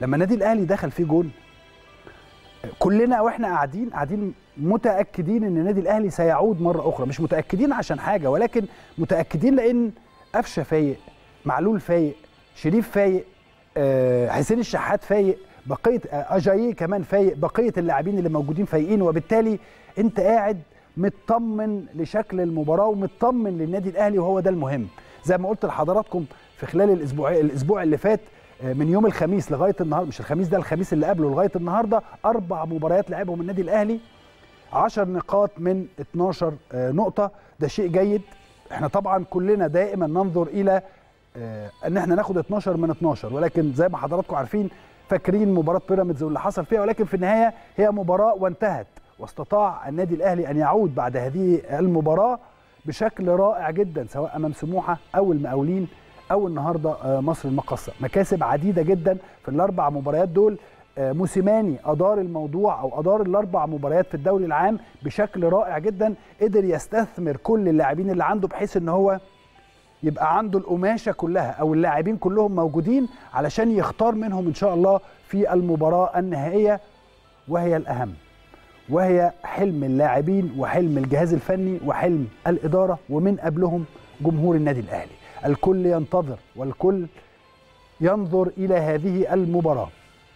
لما النادي الأهلي دخل فيه جول كلنا وإحنا قاعدين قاعدين متأكدين إن النادي الأهلي سيعود مرة أخرى. مش متأكدين عشان حاجة ولكن متأكدين لأن قفشة فايق معلول فايق شريف فايق آه، حسين الشحات فايق بقية آه، اجاييه كمان فايق بقية اللاعبين اللي موجودين فايقين. وبالتالي أنت قاعد مطمن لشكل المباراة ومطمن للنادي الأهلي وهو ده المهم. زي ما قلت لحضراتكم في خلال الأسبوع الأسبوع اللي فات آه، من يوم الخميس لغاية النهارده مش الخميس ده الخميس اللي قبله لغاية النهارده أربع مباريات لعبهم النادي الأهلي. 10 نقاط من 12 آه، نقطة. ده شيء جيد. إحنا طبعا كلنا دائما ننظر إلى آه، إن إحنا ناخد 12 من 12 ولكن زي ما حضراتكم عارفين فاكرين مباراة بيراميدز واللي حصل فيها. ولكن في النهاية هي مباراة وانتهت. واستطاع النادي الأهلي أن يعود بعد هذه المباراة بشكل رائع جدا سواء أمام سموحة أو المقاولين. أو النهارده آه، مصر المقاصه مكاسب عديدة جدا في الأربع مباريات دول. آه، موسيماني أدار الموضوع أو أدار الأربع مباريات في الدوري العام بشكل رائع جدا. قدر يستثمر كل اللاعبين اللي عنده بحيث إن هو يبقى عنده القماشة كلها أو اللاعبين كلهم موجودين علشان يختار منهم إن شاء الله في المباراة النهائية. وهي الأهم وهي حلم اللاعبين وحلم الجهاز الفني وحلم الإدارة ومن قبلهم جمهور النادي الأهلي. الكل ينتظر والكل ينظر إلى هذه المباراة.